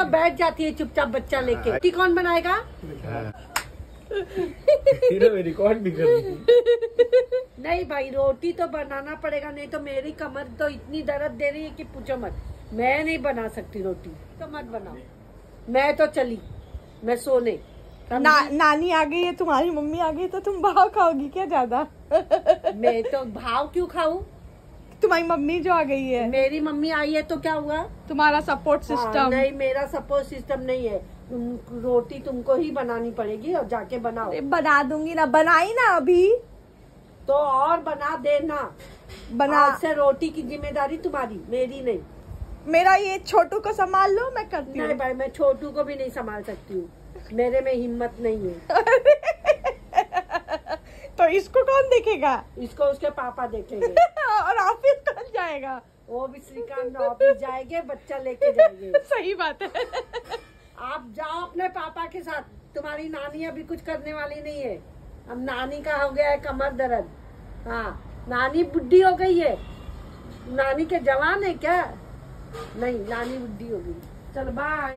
तो बैठ जाती है चुपचाप बच्चा लेके। रोटी कौन बनाएगा? रिकॉर्ड भी कर नहीं भाई रोटी तो बनाना पड़ेगा नहीं तो मेरी कमर तो इतनी दर्द दे रही है कि पूछो मत। मैं नहीं बना सकती रोटी तो मत बनाओ। मैं तो चली मैं सोने। ना, नानी आ गई है तुम्हारी मम्मी आ गई तो तुम भाव खाओगी क्या ज़्यादा? मैं तो भाव क्यों खाऊं? तुम्हारी मम्मी जो आ गई है। मेरी मम्मी आई है तो क्या हुआ? तुम्हारा सपोर्ट हाँ, सिस्टम नहीं मेरा सपोर्ट सिस्टम नहीं है। तुम रोटी तुमको ही बनानी पड़ेगी और जाके बनाओ। बना दूँगी ना बनाई ना अभी। तो और बना देना। बना। से रोटी की ज़िम्मेदारी तुम्हारी मेरी नहीं। मेरा ये छोटू को संभाल लो मैं करती नहीं भाई मैं छोटू को भी नहीं संभाल सकती हूँ। मेरे में हिम्मत नहीं है। तो इसको कौन देखेगा? इसको उसके पापा देखेंगे। जाएगा। वो भी श्रीकांत ऑफ़िस जाएँगे बच्चा लेके जाएँगे। सही बात है। आप जाओ अपने पापा के साथ। तुम्हारी नानी अभी कुछ करने वाली नहीं है। अब नानी का हो गया है कमर दर्द। हाँ नानी बुढ़ी हो गई है। नानी के जवान है क्या? नहीं नानी बुढ़ी हो गई। चल बाय